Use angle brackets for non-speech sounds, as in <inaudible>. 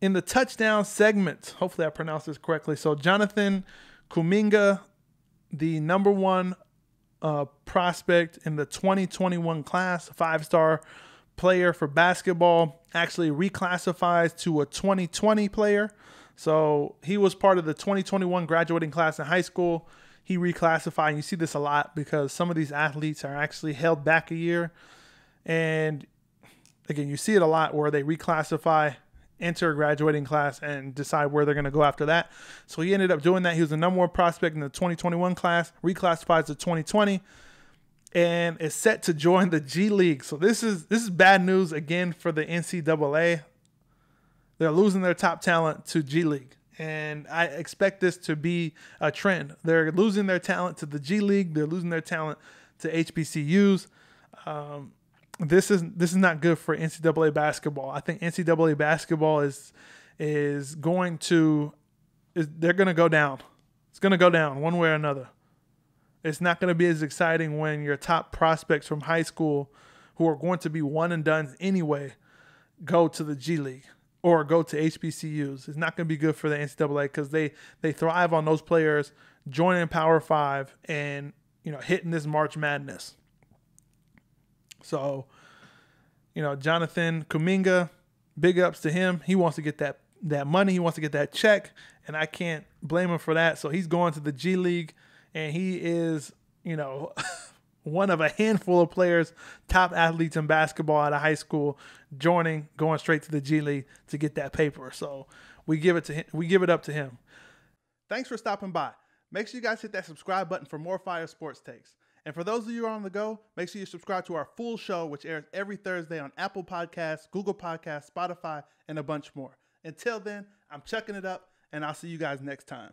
in the touchdown segment, hopefully I pronounced this correctly. So Jonathan Kuminga, the number one uh, prospect in the 2021 class, five star player for basketball, actually reclassifies to a 2020 player. So he was part of the 2021 graduating class in high school. He reclassified. and You see this a lot because some of these athletes are actually held back a year. And again, you see it a lot where they reclassify, enter a graduating class, and decide where they're going to go after that. So he ended up doing that. He was the number one prospect in the 2021 class, reclassifies to 2020, and is set to join the G League. So this is this is bad news again for the NCAA. They're losing their top talent to G League. And I expect this to be a trend. They're losing their talent to the G League. They're losing their talent to HBCUs. Um, this is this is not good for NCAA basketball. I think NCAA basketball is is going to is they're going to go down. It's going to go down one way or another. It's not going to be as exciting when your top prospects from high school, who are going to be one and done anyway, go to the G League or go to HBCUs. It's not going to be good for the NCAA because they they thrive on those players joining Power Five and you know hitting this March Madness. So, you know, Jonathan Kuminga, big ups to him. He wants to get that that money. He wants to get that check, and I can't blame him for that. So he's going to the G League, and he is, you know. <laughs> one of a handful of players, top athletes in basketball out of high school, joining, going straight to the G League to get that paper. So we give it to him. We give it up to him. Thanks for stopping by. Make sure you guys hit that subscribe button for more fire sports takes. And for those of you on the go, make sure you subscribe to our full show, which airs every Thursday on Apple Podcasts, Google Podcasts, Spotify, and a bunch more. Until then, I'm checking it up, and I'll see you guys next time.